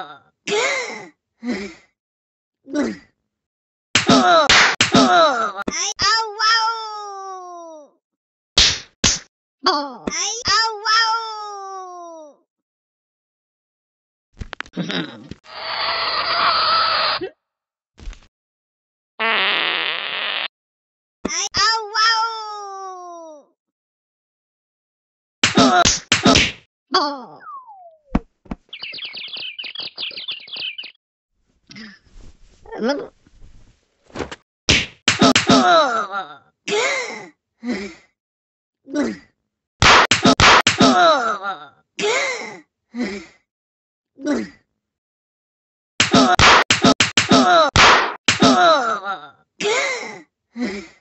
Ay, look.